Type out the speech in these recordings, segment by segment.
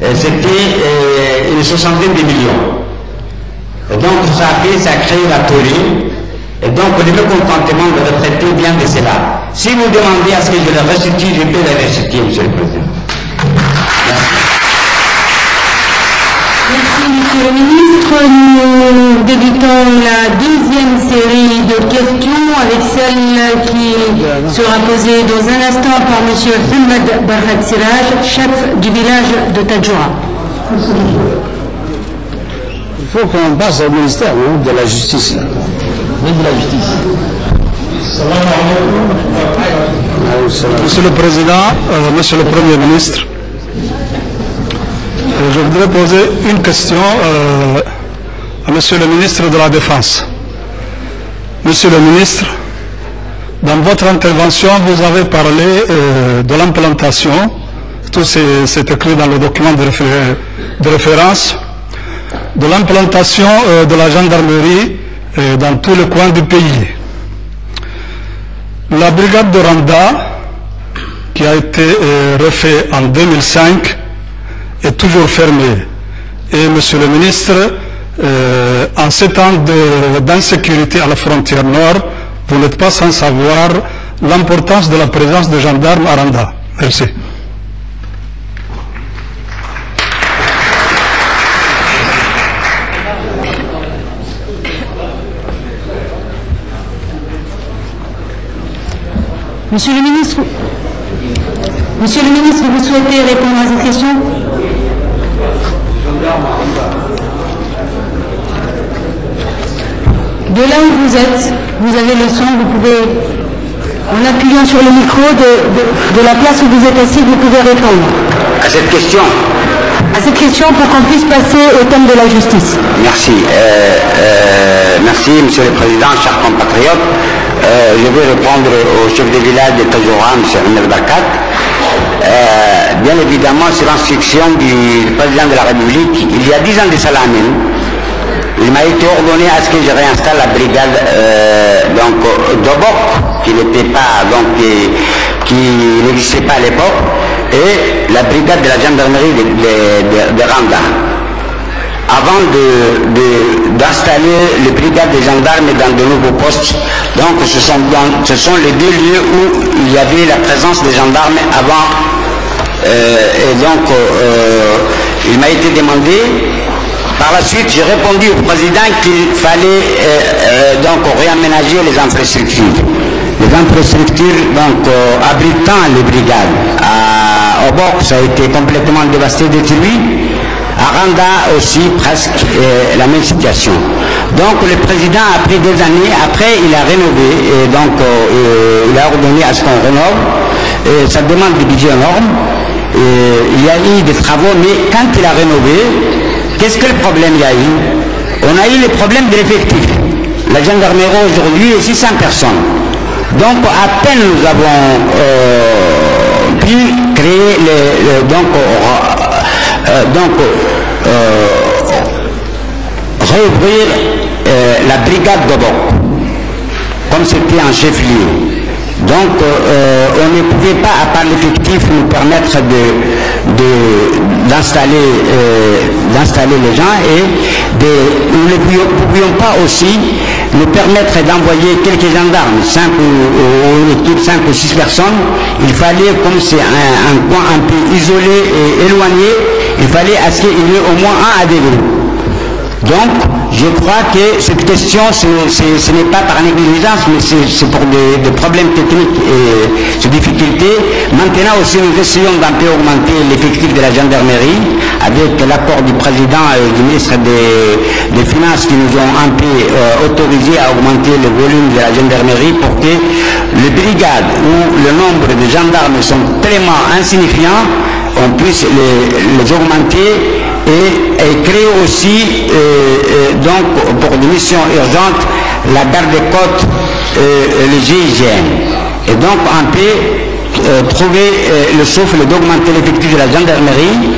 c'était euh, une soixantaine de millions. Et donc ça a fait, ça a créé la théorie. Et donc le mécontentement de retraités vient de cela. Si vous demandez à ce que je le restitue, je peux le restituer, Monsieur le Président. Monsieur le Ministre. Nous débutons la deuxième série de questions avec celle qui sera posée dans un instant par Monsieur Ahmed Barhat Siraj, chef du village de Tadjoura. Il faut qu'on passe au ministère de la Justice. là. de la justice. Monsieur le Président, euh, Monsieur le Premier ministre, je voudrais poser une question euh, à Monsieur le ministre de la Défense. Monsieur le ministre, dans votre intervention, vous avez parlé euh, de l'implantation, tout c'est écrit dans le document de, réfé- de référence, de l'implantation euh, de la gendarmerie dans tous les coins du pays. La brigade de Randa, qui a été euh, refait en 2005, est toujours fermée. Et Monsieur le ministre, euh, en ces temps d'insécurité à la frontière nord, vous n'êtes pas sans savoir l'importance de la présence de gendarmes à Randa. Merci. Monsieur le ministre, Monsieur le ministre, vous souhaitez répondre à cette question? De là où vous êtes, vous avez le son, vous pouvez, en appuyant sur le micro de, de- de la place où vous êtes assis, vous pouvez répondre À cette question, à cette question pour qu'on puisse passer au thème de la justice. merci. Euh, euh, merci, Monsieur le Président, chers compatriotes. Euh, je vais répondre au chef de village de Tajoura, M. Bakat. Bien évidemment, sur l'instruction du président de la République, il y a dix ans de Salamine, il m'a été ordonné à ce que je réinstalle la brigade euh, d'Obok, qui n'était pas, donc, qui, n'existait pas à l'époque, et la brigade de la gendarmerie de, de- de- Randa. Avant d'installer les brigades des gendarmes dans de nouveaux postes, donc ce sont, ce sont les deux lieux où il y avait la présence des gendarmes avant et donc, euh, il m'a été demandé. Par la suite, j'ai répondu au président qu'il fallait euh, euh, donc réaménager les infrastructures. Les infrastructures donc euh, abritant les brigades. À Obok, ça a été complètement dévasté, détruit. À Randa aussi, presque euh, la même situation. Donc le président a pris des années, après il a rénové, et donc euh, euh, il a ordonné à ce qu'on rénove. Et ça demande des budgets énormes. Et il y a eu des travaux, mais quand il a rénové, qu'est-ce que le problème il y a eu On a eu le problème de l'effectif. La gendarmerie aujourd'hui est 600 personnes. Donc à peine nous avons euh, pu créer le, donc, euh, euh, donc euh, réouvrir euh, la brigade d'Obok, comme c'était en chef-lieu. Donc, euh, on ne pouvait pas, à part l'effectif, nous permettre de- de- d'installer euh, d'installer les gens et nous ne pouvions, pas aussi nous permettre d'envoyer quelques gendarmes, 5 ou, ou 5 ou 6 personnes. Il fallait, comme c'est un, coin un peu isolé et éloigné, il fallait à ce qu'il y ait au moins un à groupes. Donc, je crois que cette question, ce, n'est pas par négligence, mais c'est pour des, problèmes techniques et des difficultés. Maintenant aussi, nous essayons d'un peu augmenter l'effectif de la gendarmerie avec l'accord du président et du ministre des, Finances qui nous ont un peu euh, autorisé à augmenter le volume de la gendarmerie pour que les brigades où le nombre de gendarmes sont tellement insignifiants, on puisse les augmenter et, et créer aussi, euh, euh, donc, pour des missions urgentes, la garde des côtes, euh, le GIGN. Et donc, on peut trouver le souffle d'augmenter l'effectif de la gendarmerie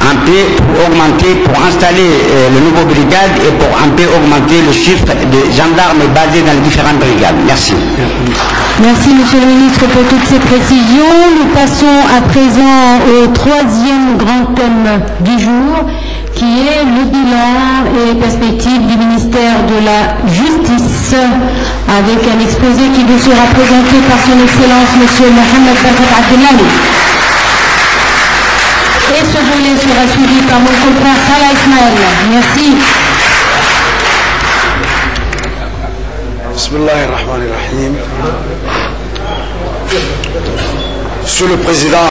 un peu pour augmenter, installer euh, le nouveau brigade et pour un peu augmenter le chiffre de gendarmes basés dans les différentes brigades. Merci. Merci Monsieur le ministre pour toutes ces précisions. Nous passons à présent au troisième grand thème du jour qui est le bilan et les perspectives du ministère de la Justice avec un exposé qui vous sera présenté par son Excellence Monsieur Mohamed Barkat Abdelali. Et ce volet sera suivi par mon confrère Salah Ismaël. Merci. Monsieur le Président,